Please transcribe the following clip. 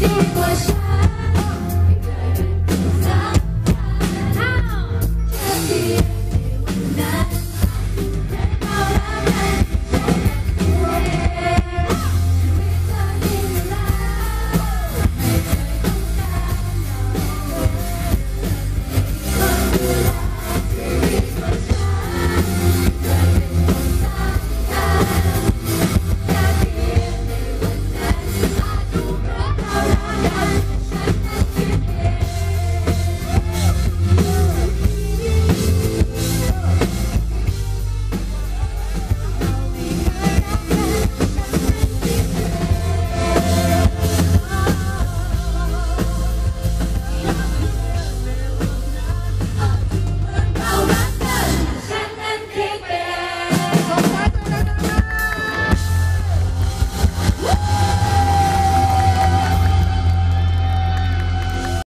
Brasil.